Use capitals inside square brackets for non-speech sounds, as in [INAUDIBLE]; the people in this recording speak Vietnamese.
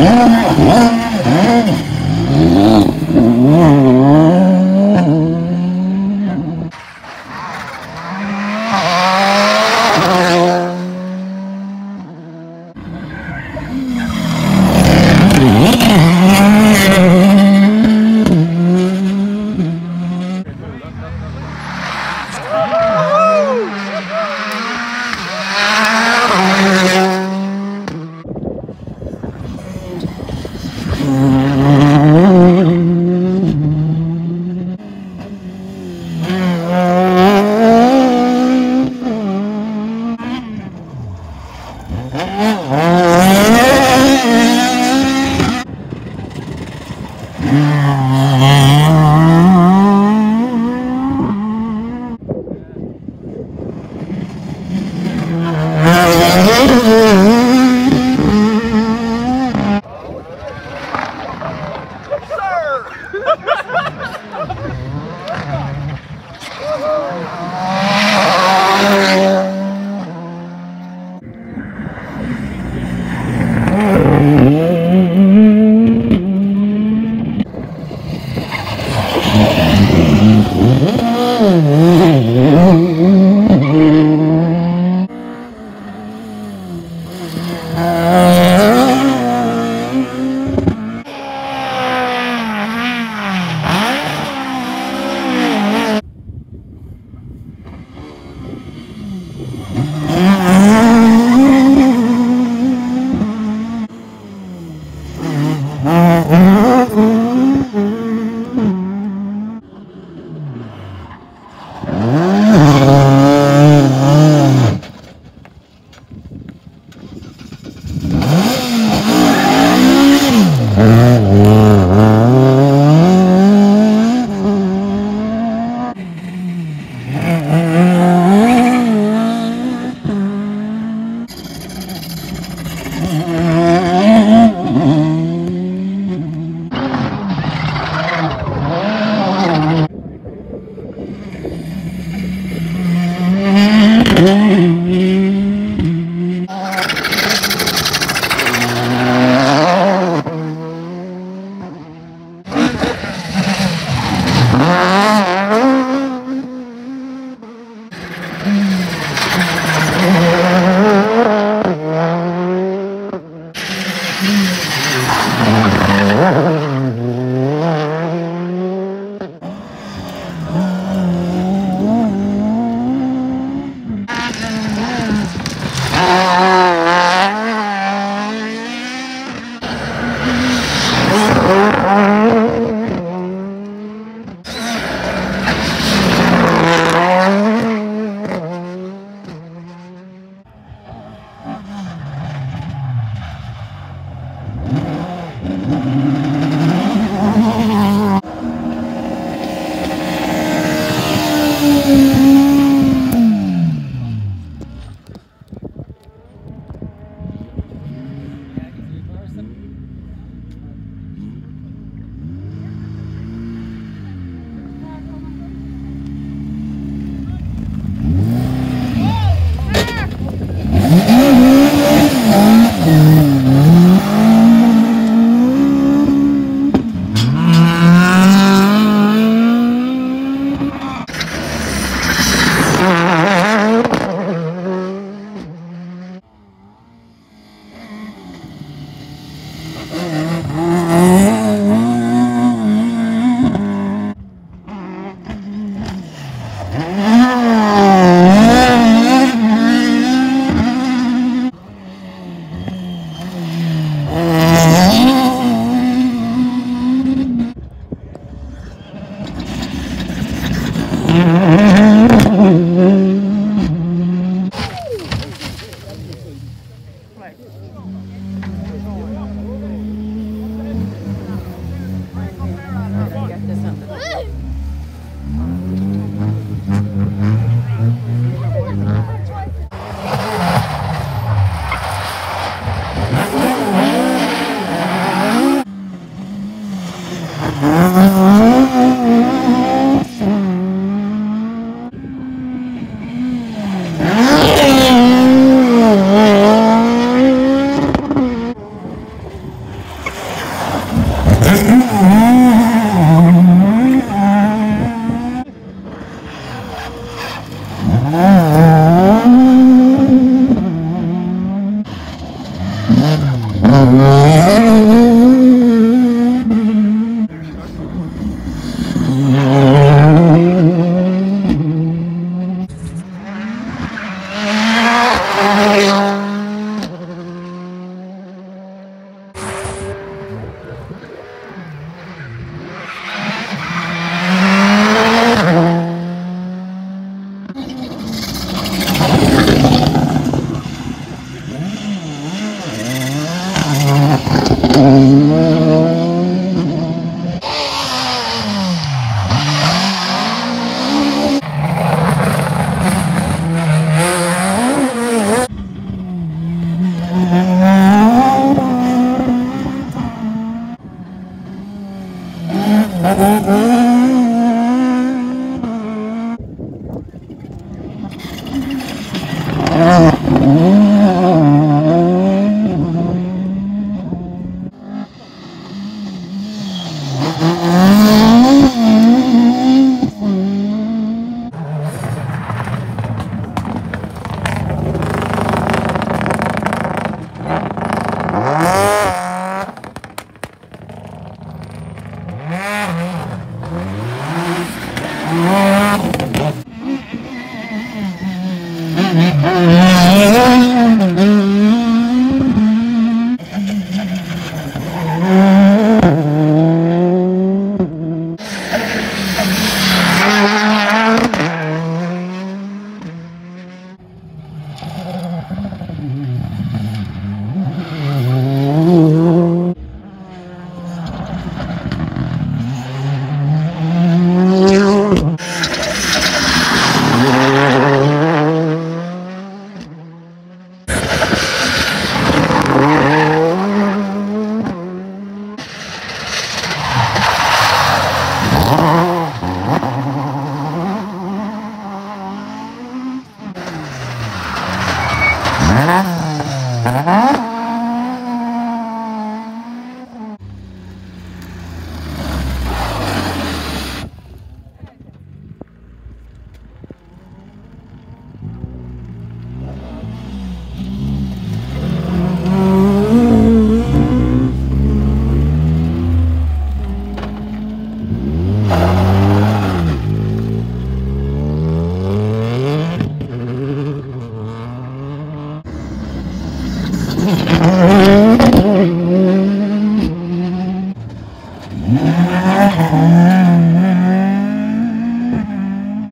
Yeah. Mm-hmm. Yeah. [LAUGHS] Mm-hmm. Mm-hmm.